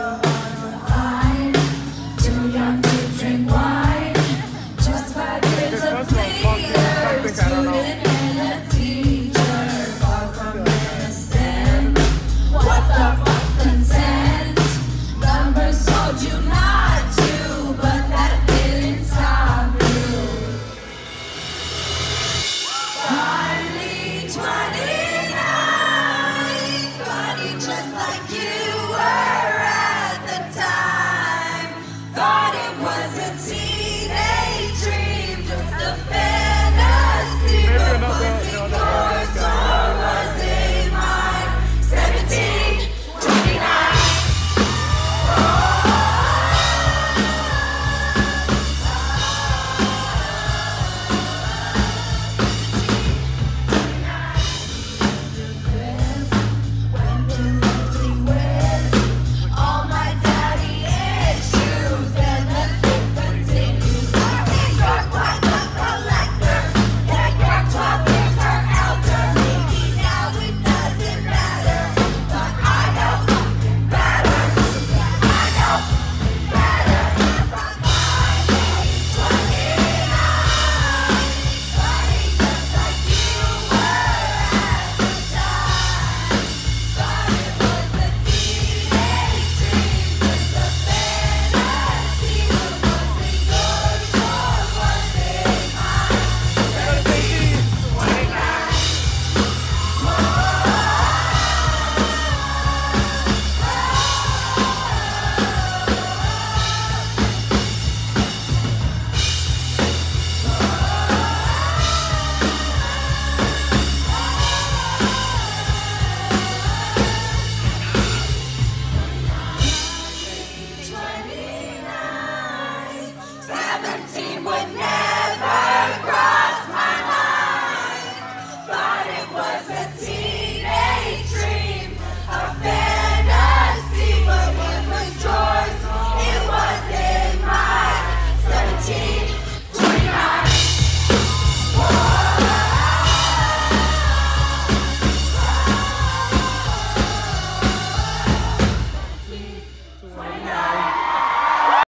아 team would never